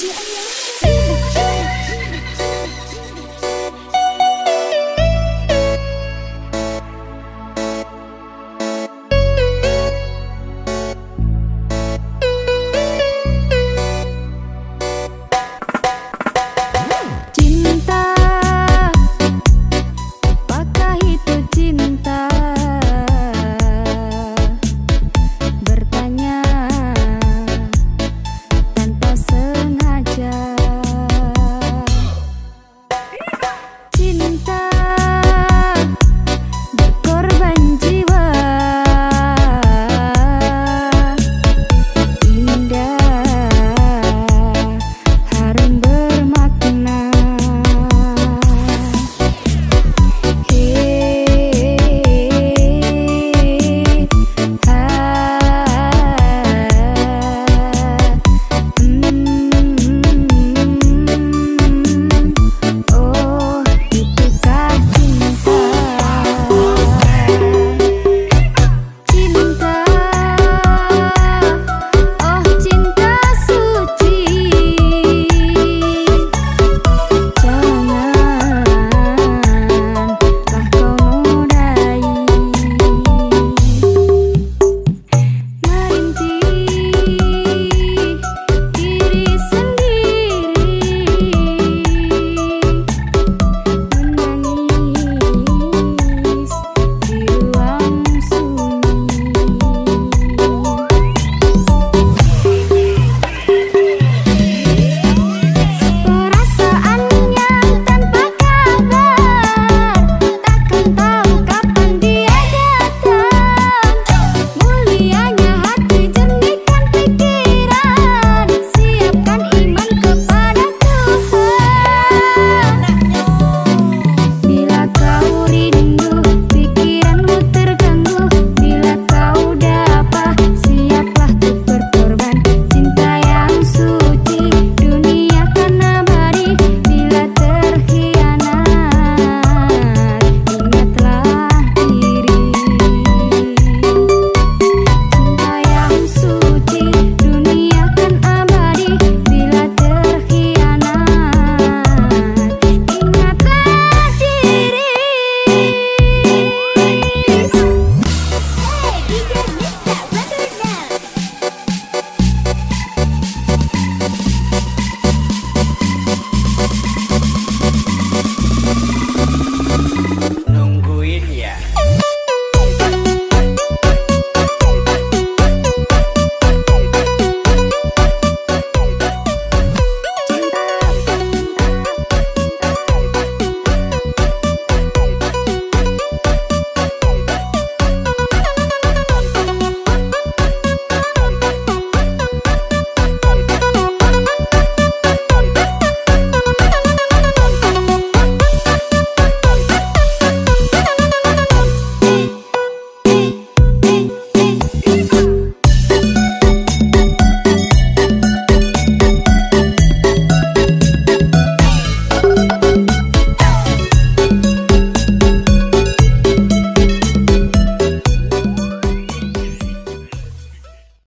Chứ!